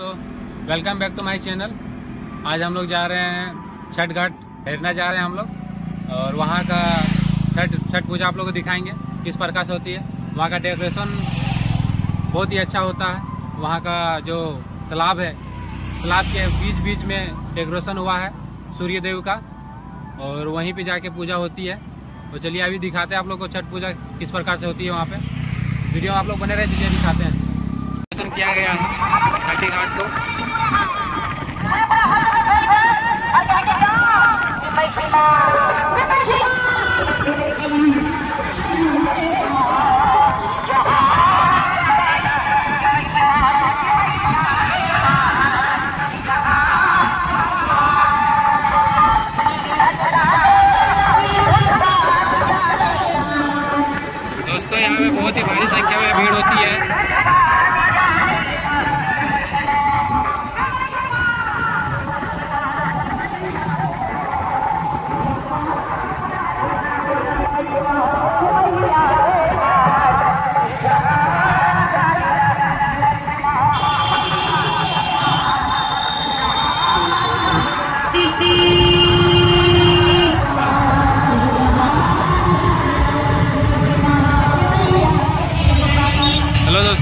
दोस्तों welcome back to my channel आज हम लोग जा रहे हैं छठ घाट हेरना जा रहे हैं हम लोग, और वहाँ का छठ छठ पूजा आप लोग को दिखाएँगे, किस प्रकार से होती है। वहाँ का डेकोरेशन बहुत ही अच्छा होता है। वहाँ का जो तालाब है, तालाब के बीच बीच में डेकोरेशन हुआ है सूर्य देव का, और वहीं पर जाके पूजा होती है। तो चलिए अभी दिखाते हैं आप लोग को छठ पूजा किस प्रकार से होती है वहाँ पर वीडियो आप लोग बने रहे चलिए दिखाते हैं। किया गया है घाटी घाट को दोस्तों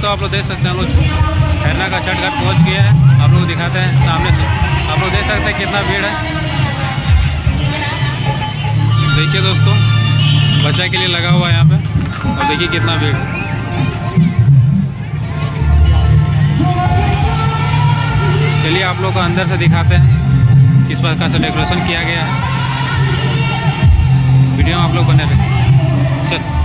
दोस्तों आप लोग देख सकते हैं लोग खैरना का छठ घाट पहुँच गए हैं। आप लोग दिखाते हैं सामने से। आप लोग देख सकते हैं कितना भीड़ है। देखिए दोस्तों, बच्चा के लिए लगा हुआ है यहाँ पे। और देखिए कितना भीड़ चलिए आप लोग को अंदर से दिखाते हैं किस प्रकार से डेकोरेशन किया गया है। वीडियो आप लोग बने रहे। चल।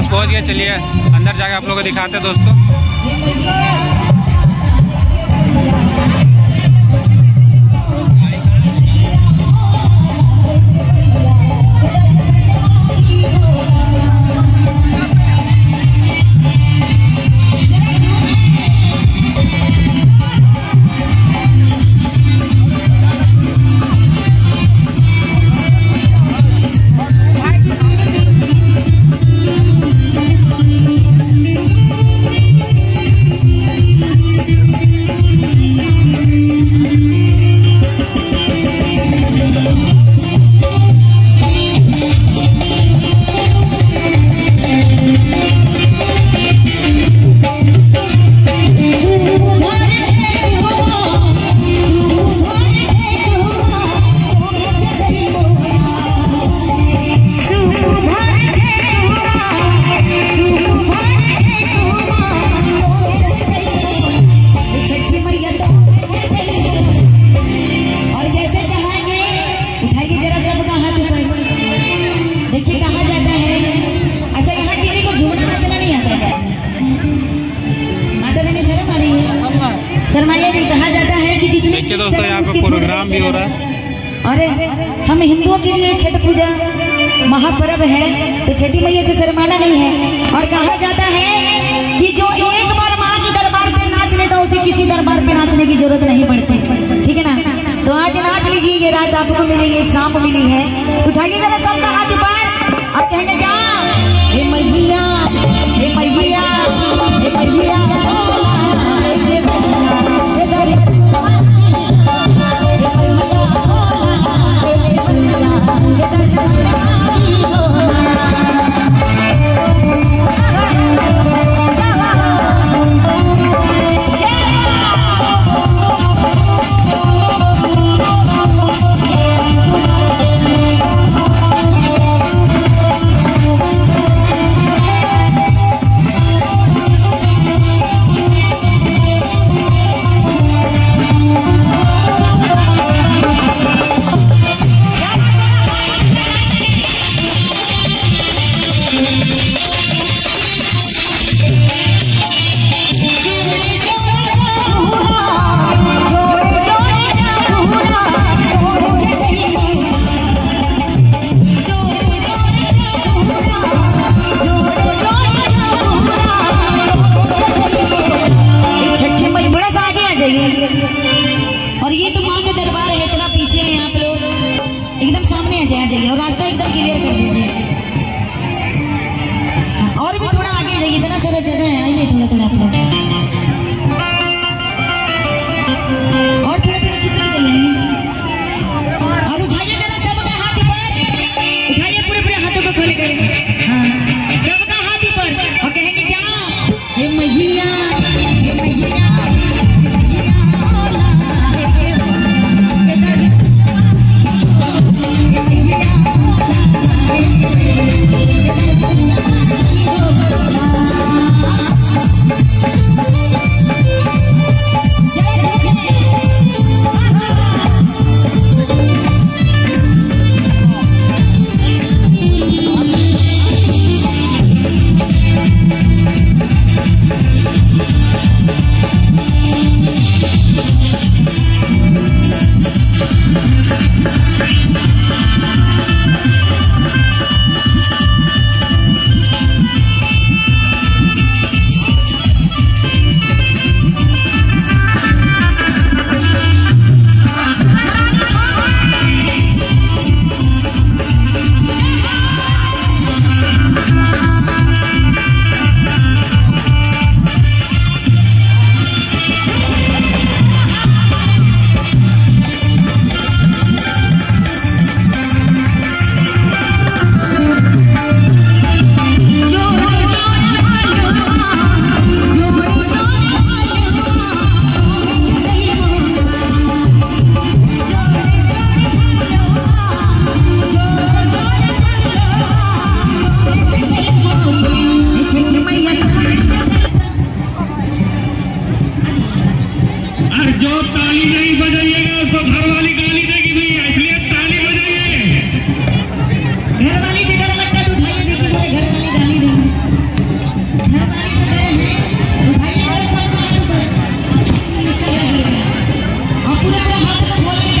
पास पहुँच गए चलिए अंदर जाके आप लोगों को दिखाते हैं दोस्तों। भी हो रहा है। अरे, हम हिंदुओं के लिए छठ पूजा महापर्व है तो छठी मैया से शर्माना नहीं है। और कहा जाता है कि जो एक बार माँ के दरबार पे नाच लेता उसे किसी दरबार पे नाचने की ज़रूरत नहीं पड़ती। ठीक है ना? तो आज नाच लीजिए, ये रात आपको मिली ये शाम मिली है। उठाइए जरा सबका हाथ ऊपर। अब कहेंगे, क्या? हे मैया हे मैया हे मैया। चाहिए भद्र भोले